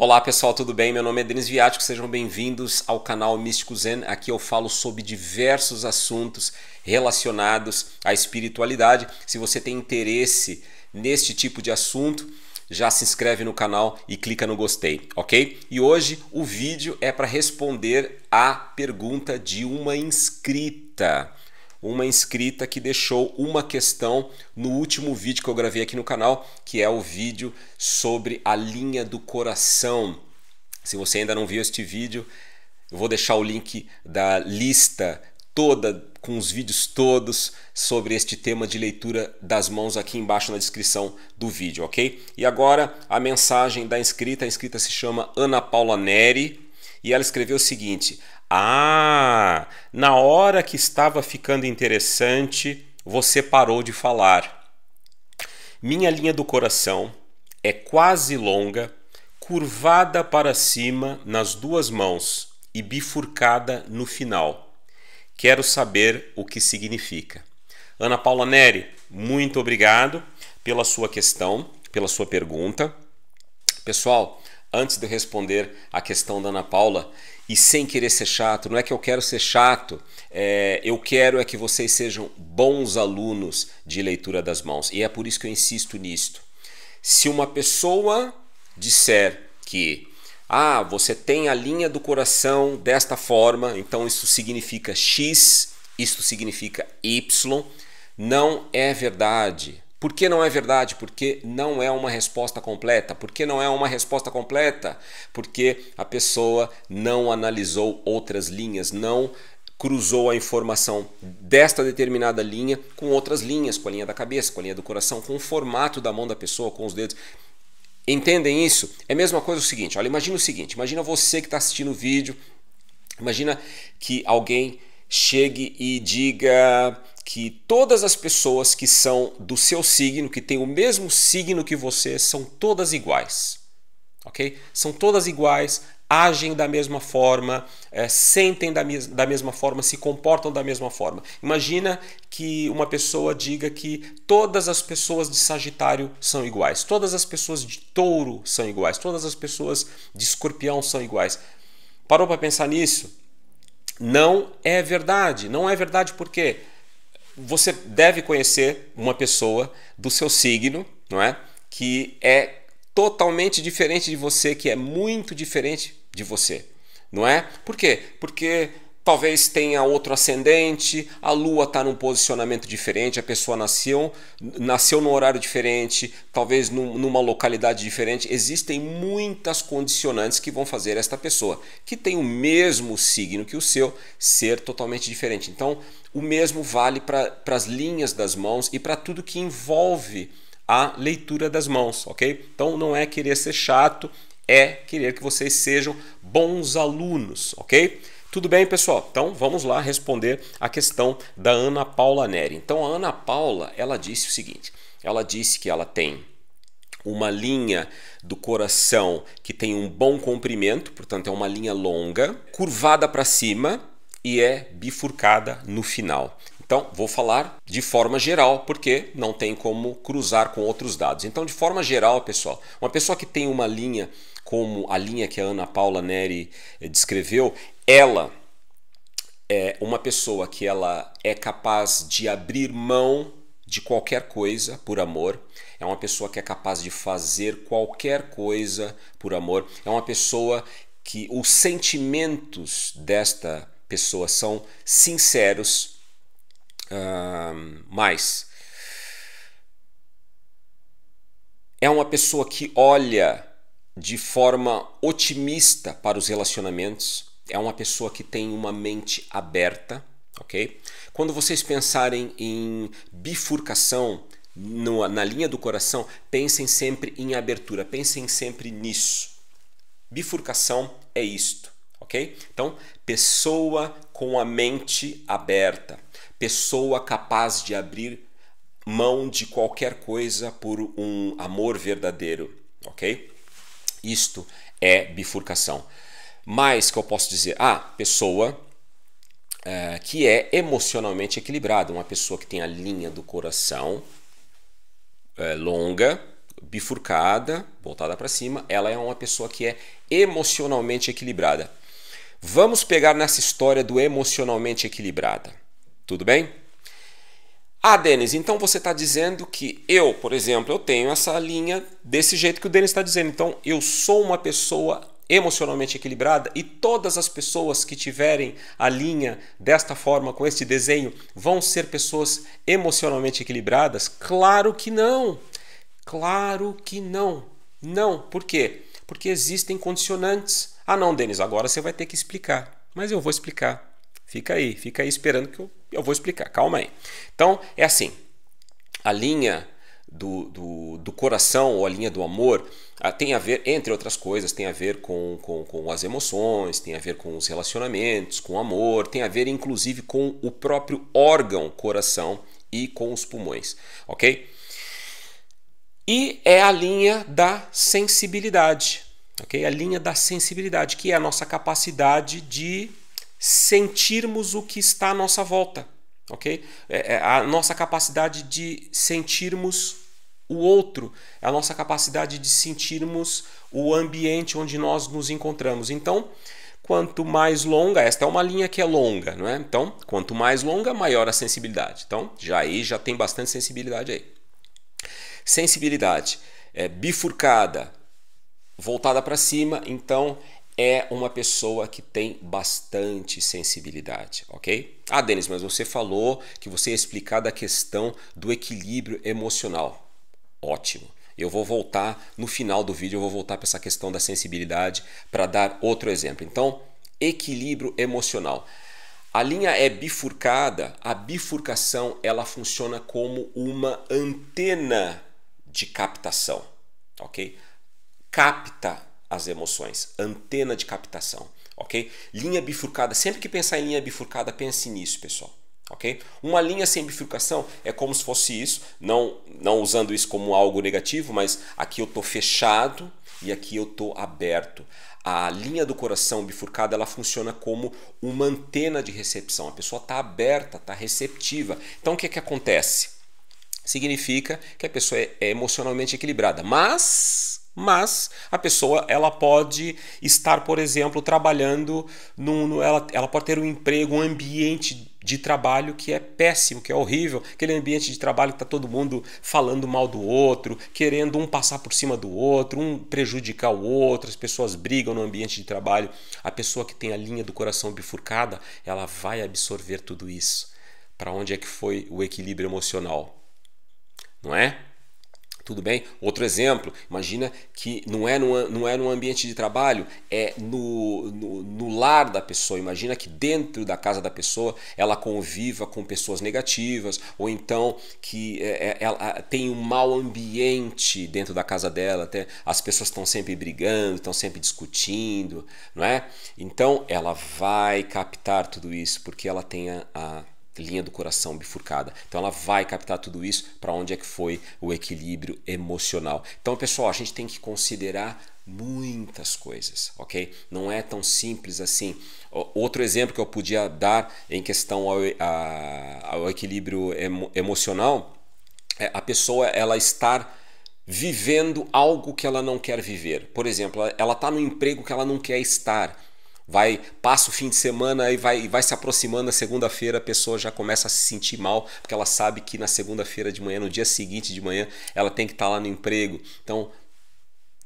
Olá pessoal, tudo bem? Meu nome é Denis Viático, sejam bem-vindos ao canal Místico Zen. Aqui eu falo sobre diversos assuntos relacionados à espiritualidade. Se você tem interesse neste tipo de assunto, já se inscreve no canal e clica no gostei, ok? E hoje o vídeo é para responder a pergunta de uma inscrita uma inscrita que deixou uma questão no último vídeo que eu gravei aqui no canal, que é o vídeo sobre a linha do coração. Se você ainda não viu este vídeo, eu vou deixar o link da lista toda com os vídeos todos sobre este tema de leitura das mãos aqui embaixo na descrição do vídeo, ok? E agora a mensagem da inscrita, a inscrita se chama Ana Paula Neri e ela escreveu o seguinte: ah, na hora que estava ficando interessante, você parou de falar. Minha linha do coração é quase longa, curvada para cima nas duas mãos e bifurcada no final. Quero saber o que significa. Ana Paula Neri, muito obrigado pela sua questão, pela sua pergunta. Pessoal, antes de responder a questão da Ana Paula, e sem querer ser chato, não é que eu quero ser chato, é, eu quero é que vocês sejam bons alunos de leitura das mãos. E é por isso que eu insisto nisto. Se uma pessoa disser que ah, você tem a linha do coração desta forma, então isso significa X, isso significa Y, não é verdade. Por que não é verdade? Porque não é uma resposta completa. Por que não é uma resposta completa? Porque a pessoa não analisou outras linhas, não cruzou a informação desta determinada linha com outras linhas, com a linha da cabeça, com a linha do coração, com o formato da mão da pessoa, com os dedos. Entendem isso? É a mesma coisa o seguinte, olha, imagina o seguinte, imagina você que está assistindo o vídeo, imagina que alguém chegue e diga que todas as pessoas que são do seu signo, que têm o mesmo signo que você, são todas iguais. Ok? São todas iguais, agem da mesma forma, é, sentem da, mes da mesma forma, se comportam da mesma forma. Imagina que uma pessoa diga que todas as pessoas de Sagitário são iguais, todas as pessoas de Touro são iguais, todas as pessoas de Escorpião são iguais. Parou para pensar nisso? Não é verdade. Não é verdade por quê? você deve conhecer uma pessoa do seu signo, não é? Que é totalmente diferente de você, que é muito diferente de você, não é? Por quê? Porque talvez tenha outro ascendente, a lua está num posicionamento diferente, a pessoa nasceu, nasceu num horário diferente, talvez num, numa localidade diferente. Existem muitas condicionantes que vão fazer esta pessoa, que tem o mesmo signo que o seu, ser totalmente diferente. Então, o mesmo vale para as linhas das mãos e para tudo que envolve a leitura das mãos, ok? Então, não é querer ser chato, é querer que vocês sejam bons alunos, ok? Tudo bem, pessoal? Então vamos lá responder a questão da Ana Paula Neri. Então a Ana Paula, ela disse o seguinte: ela disse que ela tem uma linha do coração que tem um bom comprimento, portanto é uma linha longa, curvada para cima e é bifurcada no final. Então, vou falar de forma geral, porque não tem como cruzar com outros dados. Então, de forma geral, pessoal, uma pessoa que tem uma linha como a linha que a Ana Paula Neri eh, descreveu, ela é uma pessoa que ela é capaz de abrir mão de qualquer coisa por amor, é uma pessoa que é capaz de fazer qualquer coisa por amor, é uma pessoa que os sentimentos desta pessoa são sinceros, mas é uma pessoa que olha de forma otimista para os relacionamentos, é uma pessoa que tem uma mente aberta, ok? Quando vocês pensarem em bifurcação no, na linha do coração, pensem sempre em abertura, pensem sempre nisso. Bifurcação é isto, ok? Então, pessoa com a mente aberta, pessoa capaz de abrir mão de qualquer coisa por um amor verdadeiro, ok? Isto é bifurcação. Mais que eu posso dizer, ah, pessoa é, que é emocionalmente equilibrada, uma pessoa que tem a linha do coração é, longa, bifurcada, voltada para cima, ela é uma pessoa que é emocionalmente equilibrada. Vamos pegar nessa história do emocionalmente equilibrada. Tudo bem? Ah, Denis, então você está dizendo que eu, por exemplo, eu tenho essa linha desse jeito que o Denis está dizendo. Então, eu sou uma pessoa emocionalmente equilibrada e todas as pessoas que tiverem a linha desta forma, com este desenho, vão ser pessoas emocionalmente equilibradas? Claro que não! Claro que não! Não, por quê? Porque existem condicionantes. Ah, não, Denis, agora você vai ter que explicar. Mas eu vou explicar. Fica aí, fica aí esperando que eu, eu vou explicar. Calma aí. Então, é assim: a linha do, do, do coração ou a linha do amor ah, tem a ver, entre outras coisas, tem a ver com, com, com as emoções, tem a ver com os relacionamentos, com o amor, tem a ver inclusive com o próprio órgão coração e com os pulmões, ok? E é a linha da sensibilidade, ok? A linha da sensibilidade, que é a nossa capacidade de sentirmos o que está à nossa volta, ok? É, é a nossa capacidade de sentirmos o outro, é a nossa capacidade de sentirmos o ambiente onde nós nos encontramos. Então, quanto mais longa, esta é uma linha que é longa, não é? Então, quanto mais longa, maior a sensibilidade. Então, já aí já tem bastante sensibilidade aí. Sensibilidade é bifurcada, voltada para cima, então é uma pessoa que tem bastante sensibilidade, ok? Ah, Denis, mas você falou que você ia explicar da questão do equilíbrio emocional. Ótimo. Eu vou voltar no final do vídeo, eu vou voltar para essa questão da sensibilidade para dar outro exemplo. Então, equilíbrio emocional. A linha é bifurcada, a bifurcação ela funciona como uma antena de captação, ok? Capta as emoções, antena de captação, ok? Linha bifurcada, sempre que pensar em linha bifurcada, pense nisso, pessoal. Ok? Uma linha sem bifurcação é como se fosse isso, não, não usando isso como algo negativo, mas aqui eu estou fechado e aqui eu estou aberto. A linha do coração bifurcada ela funciona como uma antena de recepção. A pessoa está aberta, está receptiva. Então o que, é que acontece? Significa que a pessoa é emocionalmente equilibrada, mas mas a pessoa ela pode estar, por exemplo, trabalhando, num, ela, ela pode ter um emprego, um ambiente de trabalho que é péssimo, que é horrível, aquele ambiente de trabalho que está todo mundo falando mal do outro, querendo um passar por cima do outro, um prejudicar o outro, as pessoas brigam no ambiente de trabalho. A pessoa que tem a linha do coração bifurcada, ela vai absorver tudo isso. Para onde é que foi o equilíbrio emocional? Não é? Tudo bem? Outro exemplo, imagina que não é num, não é num ambiente de trabalho, é no, no, no, lar da pessoa. Imagina que dentro da casa da pessoa ela conviva com pessoas negativas, ou então que é, é ela tem um mau ambiente dentro da casa dela, até as pessoas estão sempre brigando, estão sempre discutindo, não é? Então ela vai captar tudo isso porque ela tem a, a linha do coração bifurcada. Então ela vai captar tudo isso para onde é que foi o equilíbrio emocional. Então, pessoal, a gente tem que considerar muitas coisas, ok? Não é tão simples assim. Outro exemplo que eu podia dar em questão ao, a, ao equilíbrio emo, emocional é a pessoa ela estar vivendo algo que ela não quer viver. Por exemplo, ela está no emprego que ela não quer estar vai passa o fim de semana e vai, vai se aproximando a segunda-feira, a pessoa já começa a se sentir mal, porque ela sabe que na segunda-feira de manhã, no dia seguinte de manhã, ela tem que estar tá lá no emprego. Então,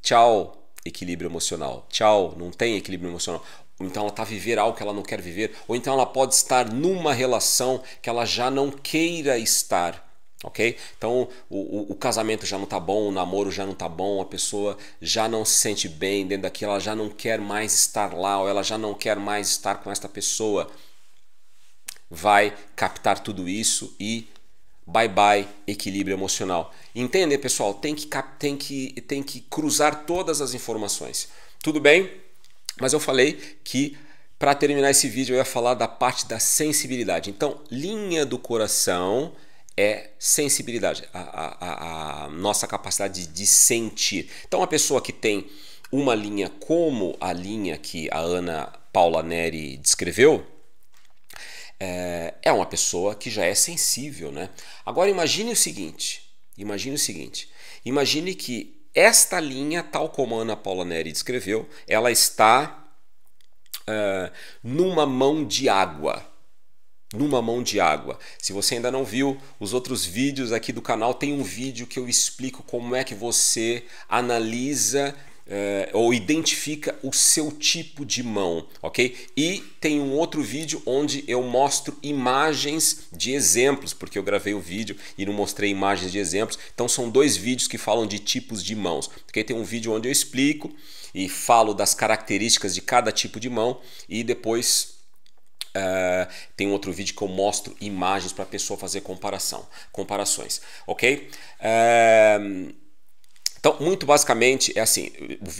tchau, equilíbrio emocional. Tchau, não tem equilíbrio emocional. Então ela está viver algo que ela não quer viver, ou então ela pode estar numa relação que ela já não queira estar ok? Então o, o, o, casamento já não tá bom, o namoro já não tá bom, a pessoa já não se sente bem dentro daquilo, ela já não quer mais estar lá, ou ela já não quer mais estar com esta pessoa. Vai captar tudo isso e bye bye equilíbrio emocional. Entende, pessoal? Tem que, tem que, tem que cruzar todas as informações. Tudo bem? Mas eu falei que para terminar esse vídeo eu ia falar da parte da sensibilidade. Então, linha do coração é sensibilidade, a, a, a, nossa capacidade de sentir. Então, a pessoa que tem uma linha como a linha que a Ana Paula Neri descreveu, é, é uma pessoa que já é sensível, né? Agora imagine o seguinte, imagine o seguinte, imagine que esta linha, tal como a Ana Paula Neri descreveu, ela está uh, numa mão de água. Numa mão de água. Se você ainda não viu os outros vídeos aqui do canal, tem um vídeo que eu explico como é que você analisa é, ou identifica o seu tipo de mão, ok? E tem um outro vídeo onde eu mostro imagens de exemplos, porque eu gravei o vídeo e não mostrei imagens de exemplos. Então são dois vídeos que falam de tipos de mãos. Porque tem um vídeo onde eu explico e falo das características de cada tipo de mão e depois Uh, tem um outro vídeo que eu mostro imagens para a pessoa fazer comparação, comparações, ok? Uh, então, muito basicamente é assim,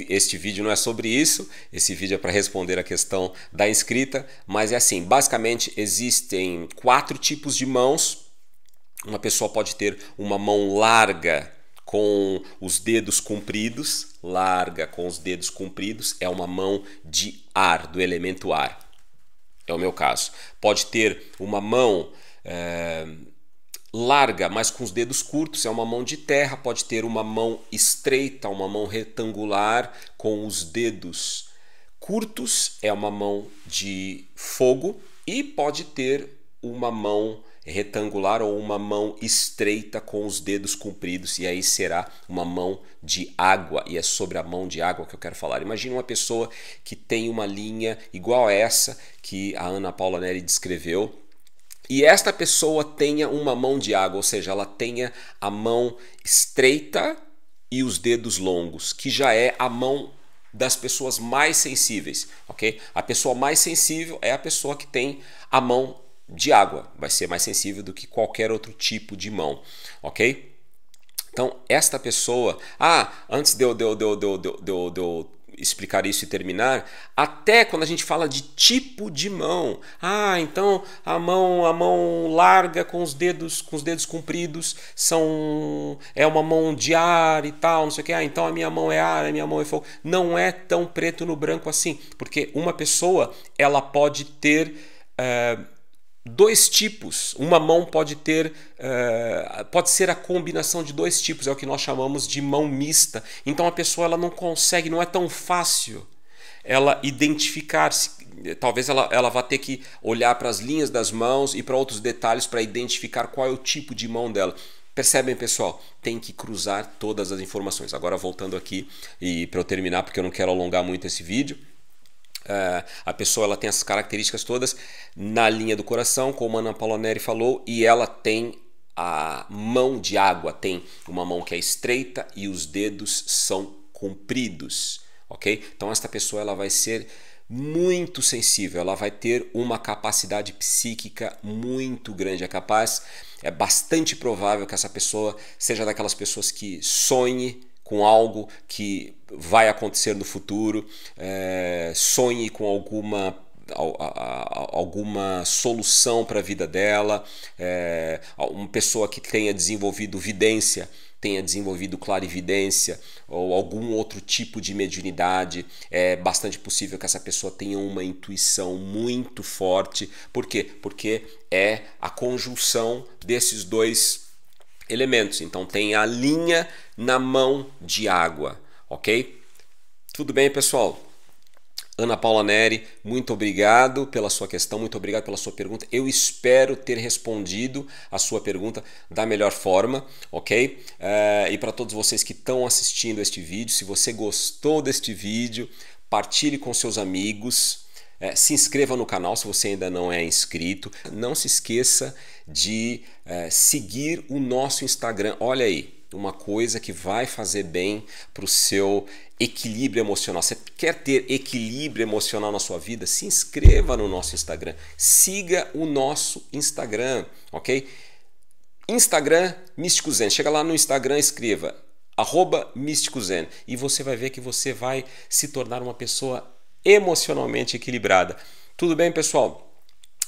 este vídeo não é sobre isso, esse vídeo é para responder a questão da inscrita, mas é assim, basicamente existem quatro tipos de mãos. Uma pessoa pode ter uma mão larga com os dedos compridos, larga com os dedos compridos, é uma mão de ar, do elemento ar. É o meu caso. Pode ter uma mão é, larga, mas com os dedos curtos, é uma mão de terra, pode ter uma mão estreita, uma mão retangular com os dedos curtos, é uma mão de fogo e pode ter uma mão retangular ou uma mão estreita com os dedos compridos e aí será uma mão de água e é sobre a mão de água que eu quero falar. Imagina uma pessoa que tem uma linha igual a essa que a Ana Paula Neri descreveu e esta pessoa tenha uma mão de água, ou seja, ela tenha a mão estreita e os dedos longos, que já é a mão das pessoas mais sensíveis, ok? A pessoa mais sensível é a pessoa que tem a mão de água, vai ser mais sensível do que qualquer outro tipo de mão, ok? Então, esta pessoa, ah, antes de eu, de eu, de eu, de eu, de eu, explicar isso e terminar, até quando a gente fala de tipo de mão. Ah, então a mão, a mão larga com os dedos, com os dedos compridos são é uma mão de ar e tal, não sei o que. Ah, então a minha mão é ar, a minha mão é fogo. Não é tão preto no branco assim, porque uma pessoa ela pode ter uh, dois tipos. Uma mão pode ter, uh, pode ser a combinação de dois tipos, é o que nós chamamos de mão mista. Então a pessoa ela não consegue, não é tão fácil ela identificar-se. Talvez ela, ela vá ter que olhar para as linhas das mãos e para outros detalhes para identificar qual é o tipo de mão dela. Percebem, pessoal? Tem que cruzar todas as informações. Agora voltando aqui e para eu terminar, porque eu não quero alongar muito esse vídeo. Uh, a pessoa ela tem essas características todas na linha do coração, como Ana Paula Neri falou, e ela tem a mão de água, tem uma mão que é estreita e os dedos são compridos, ok? Então esta pessoa ela vai ser muito sensível, ela vai ter uma capacidade psíquica muito grande, é capaz, é bastante provável que essa pessoa seja daquelas pessoas que sonhe com algo que vai acontecer no futuro, é, sonhe com alguma alguma solução para a vida dela, é, uma pessoa que tenha desenvolvido vidência, tenha desenvolvido clarividência ou algum outro tipo de mediunidade, é bastante possível que essa pessoa tenha uma intuição muito forte. Por quê? Porque é a conjunção desses dois elementos. Então tem a linha na mão de água, ok? Tudo bem, pessoal? Ana Paula Neri, muito obrigado pela sua questão, muito obrigado pela sua pergunta. Eu espero ter respondido a sua pergunta da melhor forma, ok? É, e para todos vocês que estão assistindo este vídeo, se você gostou deste vídeo, partilhe com seus amigos, é, se inscreva no canal se você ainda não é inscrito. Não se esqueça de é, seguir o nosso Instagram. Olha aí, uma coisa que vai fazer bem para o seu equilíbrio emocional. Você quer ter equilíbrio emocional na sua vida? Se inscreva no nosso Instagram. Siga o nosso Instagram, ok? Instagram Místico Zen. Chega lá no Instagram, escreva arroba Místico Zen e você vai ver que você vai se tornar uma pessoa emocionalmente equilibrada. Tudo bem, pessoal?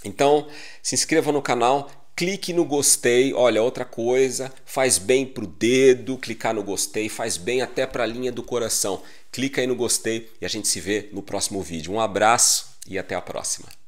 Então, se inscreva no canal, clique no gostei. Olha, outra coisa, faz bem pro dedo clicar no gostei, faz bem até para a linha do coração. Clica aí no gostei e a gente se vê no próximo vídeo. Um abraço e até a próxima.